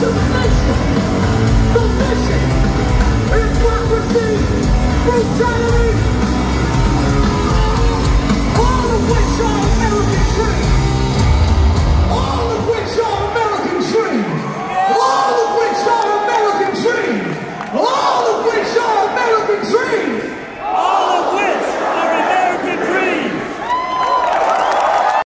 so much.